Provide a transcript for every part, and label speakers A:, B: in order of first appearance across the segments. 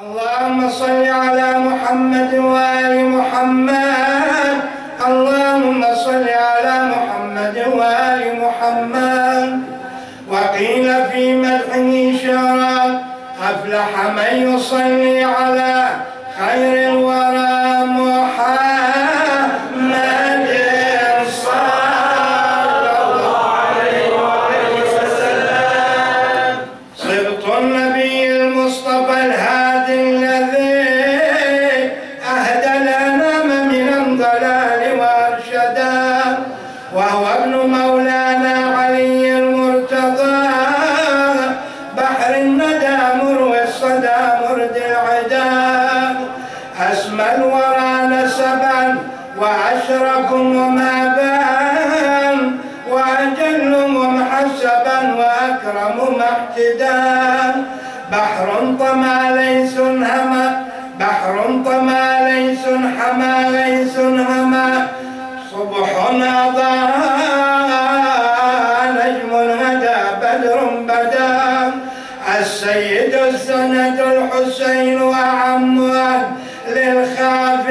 A: اللهم صل على محمد وآل محمد. اللهم صل على محمد وآل محمد. وقيل في مدحه شعرا أفلح من يصلي على الورى نسبا وأشركم وما بان وأجل محسبا وأكرم محتدا بحر طمى ليس همأ بحر طمى ليس حمأ ليس همأ. صبح أضاء نجم هدى بدر بدا السيد السند الحسين وعم للخافقين.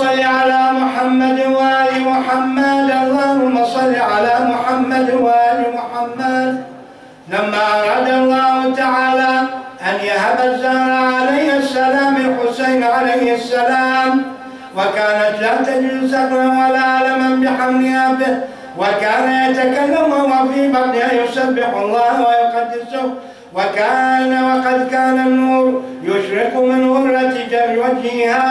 A: صل على محمد وآل محمد. اللهم صل على محمد وآل محمد. لما أراد الله تعالى أن يهب الزهر عليه السلام الحسين عليه السلام وكانت لا تجد سكرا ولا ألما بحملها به وكان يتكلم وهو في بطنها يسبح الله ويقدسه وكان وقد كان النور يشرق من غرة وجهها.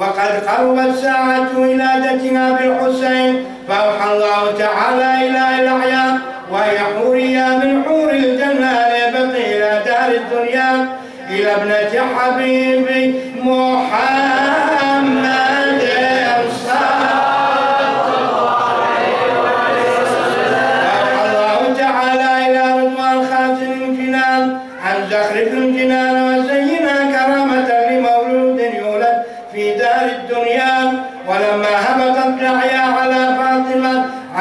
A: وقد قربت ساعة ولادتنا بالحسين فأوحى الله تعالى إلى الأعيان وهي حورية من حور الجنة ليبقي إلى دار الدنيا. إلى ابنة حبيبي محمد.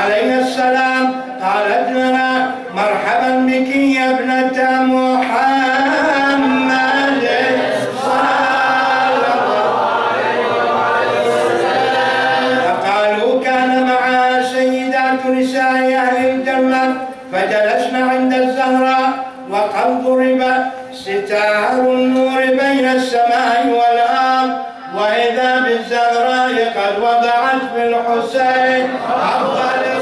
A: عليه السلام. قالت لنا مرحبا بك يا ابنة محمد. صلى فقالوا كان معها سيدات نساء أهل الجنة فجلسنا عند الزهراء وقد ضرب ستار النور بين السماء والأرض وإذا بالزهراء قد وضعت في الحسين أفضل